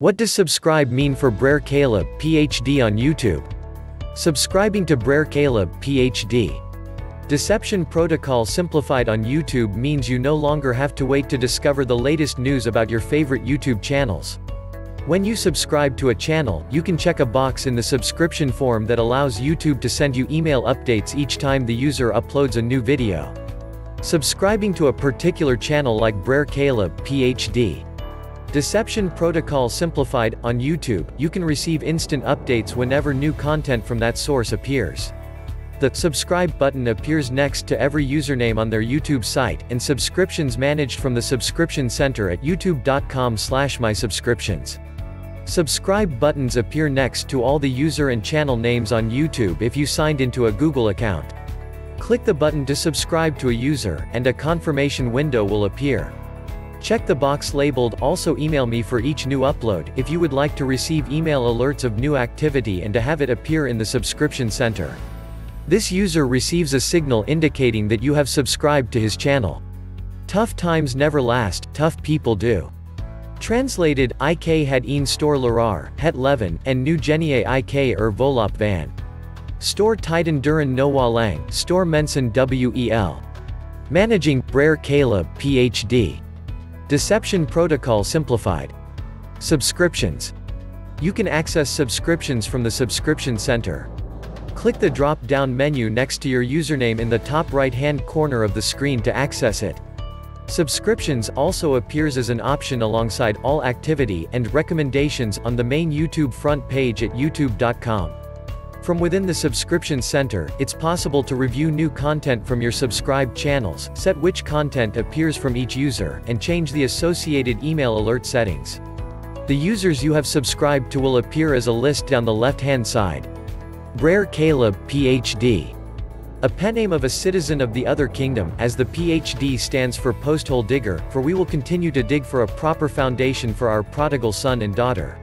What does subscribe mean for Brer Caleb, PhD on YouTube? Subscribing to Brer Caleb, PhD. Deception Protocol Simplified on YouTube means you no longer have to wait to discover the latest news about your favorite YouTube channels. When you subscribe to a channel, you can check a box in the subscription form that allows YouTube to send you email updates each time the user uploads a new video. Subscribing to a particular channel like Brer Caleb, PhD. Deception Protocol Simplified, on YouTube, you can receive instant updates whenever new content from that source appears. The subscribe button appears next to every username on their YouTube site, and subscriptions managed from the subscription center at youtube.com slash mysubscriptions. Subscribe buttons appear next to all the user and channel names on YouTube if you signed into a Google account. Click the button to subscribe to a user, and a confirmation window will appear. Check the box labeled Also email me for each new upload if you would like to receive email alerts of new activity and to have it appear in the subscription center. This user receives a signal indicating that you have subscribed to his channel. Tough times never last, tough people do. Translated, Ik had een store larar, het leven, en nu genie ik er volop van. Store Titan Duran Noah Lang, Store Mensen WEL. Managing, Brer Caleb, PhD. Deception Protocol Simplified. Subscriptions. You can access subscriptions from the Subscription Center. Click the drop-down menu next to your username in the top right-hand corner of the screen to access it. Subscriptions also appears as an option alongside all activity and recommendations on the main YouTube front page at youtube.com. From within the subscription center, it's possible to review new content from your subscribed channels, set which content appears from each user, and change the associated email alert settings. The users you have subscribed to will appear as a list down the left-hand side. Brer Caleb, PhD. A pen name of a citizen of the other kingdom, as the PhD stands for posthole digger, for we will continue to dig for a proper foundation for our prodigal son and daughter.